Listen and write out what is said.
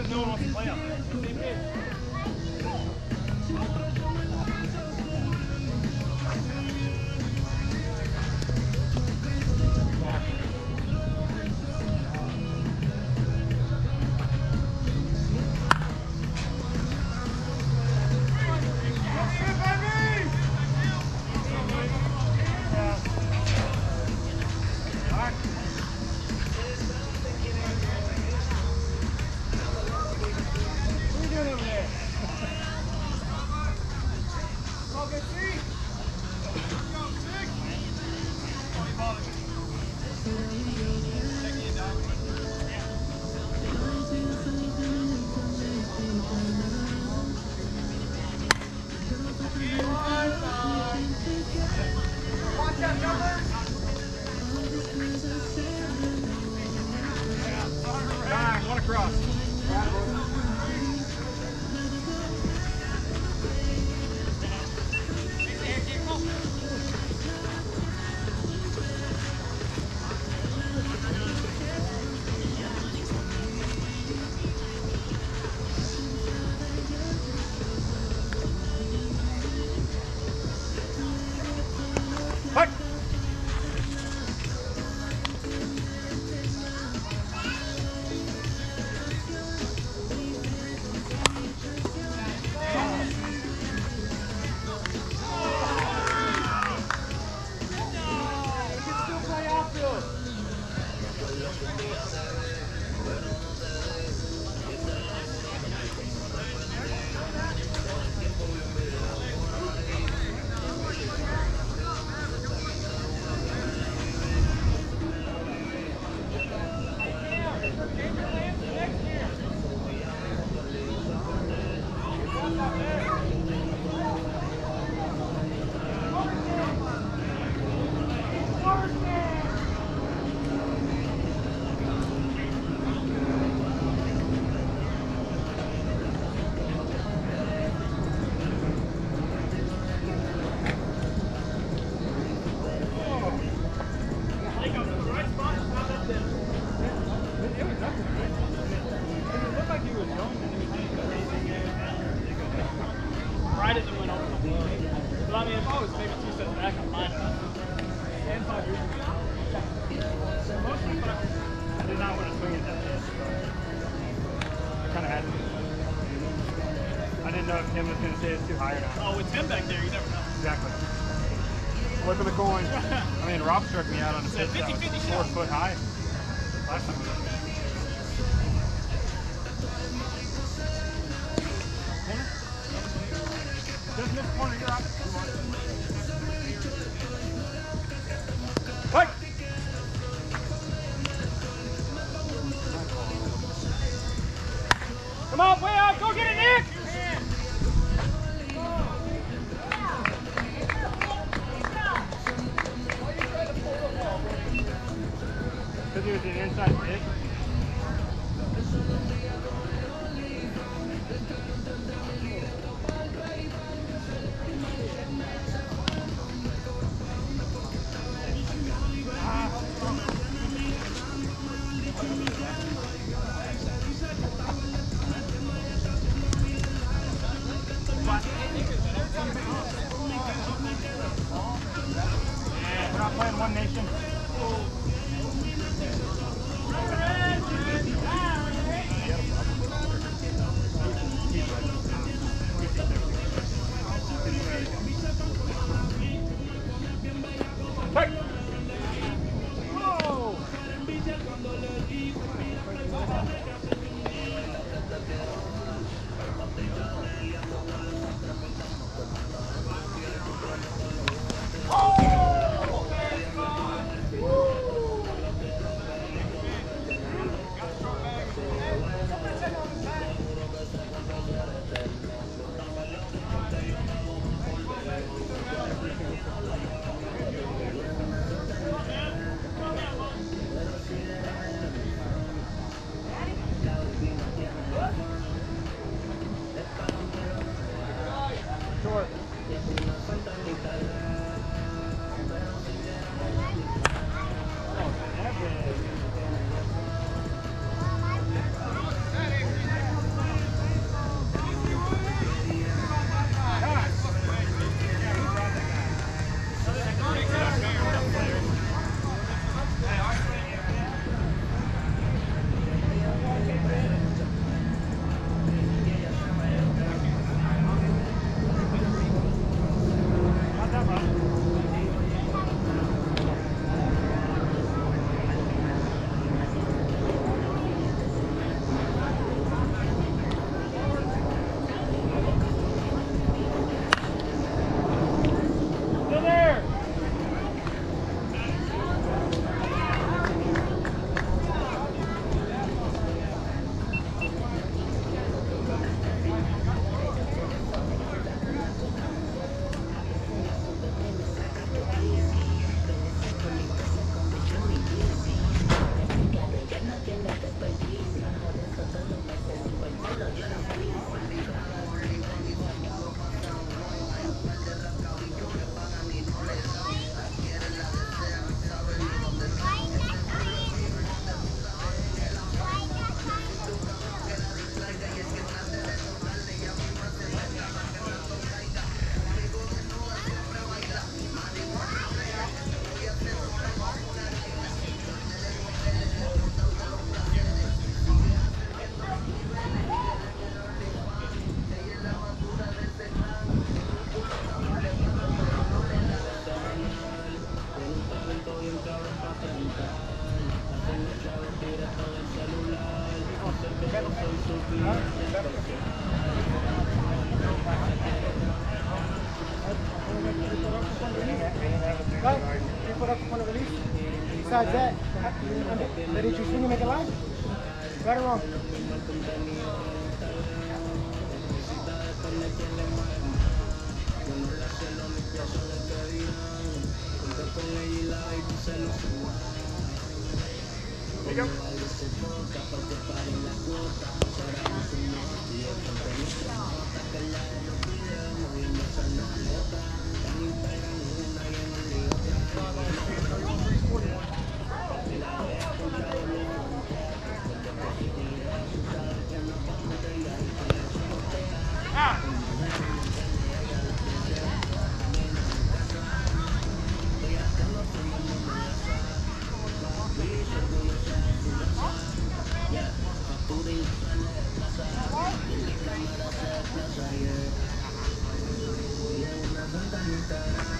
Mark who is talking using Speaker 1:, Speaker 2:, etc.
Speaker 1: Because no one wants to play out there. Know if Tim was going to say it's too high or not.
Speaker 2: Oh, with Tim back there, you never know.
Speaker 1: Exactly. Flip of the coin. I mean, Rob struck me out on a pitch that was
Speaker 2: 50-50
Speaker 1: four
Speaker 2: shot.
Speaker 1: foot high. Last time. we did it. Corner? Just miss corner, you're up. We're not playing one nation.
Speaker 2: Up one of the leaves. Besides that, did you swing and make a line? Right or wrong?
Speaker 1: Time.